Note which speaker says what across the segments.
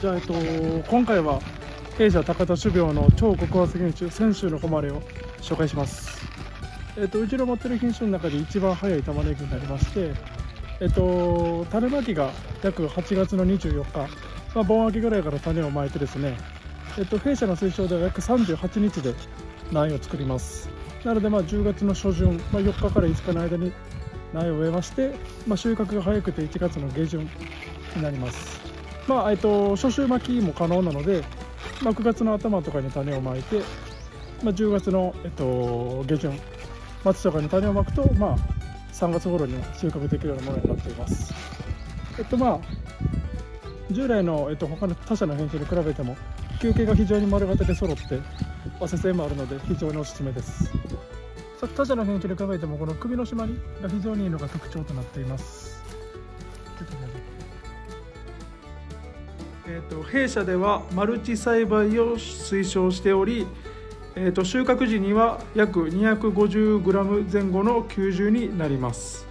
Speaker 1: じゃあ、えっと、今回は弊社高田種苗の超極厚品種泉州の誉れを紹介します。えっと、うちの持ってる品種の中で一番早い玉ねぎになりまして、えっと、種まきが約8月の24日、まあ、盆秋ぐらいから種をまいてですね、えっと、弊社の推奨では約38日で苗を作ります。なので、まあ、10月の初旬、まあ、4日から5日の間に苗を植えまして、まあ、収穫が早くて1月の下旬になります。まあえっと、初秋巻きも可能なので、まあ、9月の頭とかに種をまいて、まあ、10月の、えっと、下旬末とかに種をまくと、まあ、3月頃に収穫できるようなものになっています。えっとまあ、従来の、えっと、他の他社の品種に比べても球形が非常に丸型で揃って汗性もあるので非常におすすめです。他社の品種に比べてもこの首の締まりが非常にいいのが特徴となっています。えー、と弊社ではマルチ栽培を推奨しており、えー、と収穫時には約 250g 前後の球重になります。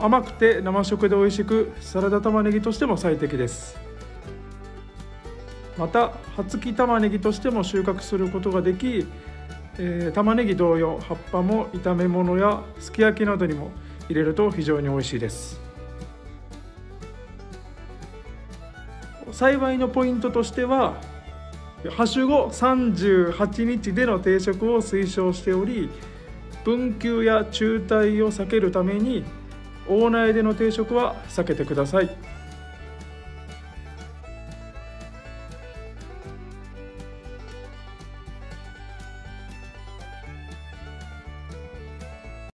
Speaker 1: 甘くて生食で美味しくサラダ玉ねぎとしても最適です。また葉付き玉ねぎとしても収穫することができ、えー、玉ねぎ同様葉っぱも炒め物やすき焼きなどにも入れると非常に美味しいです。幸いのポイントとしては播種後38日での定食を推奨しており分休や中退を避けるために大苗での定食は避けてください。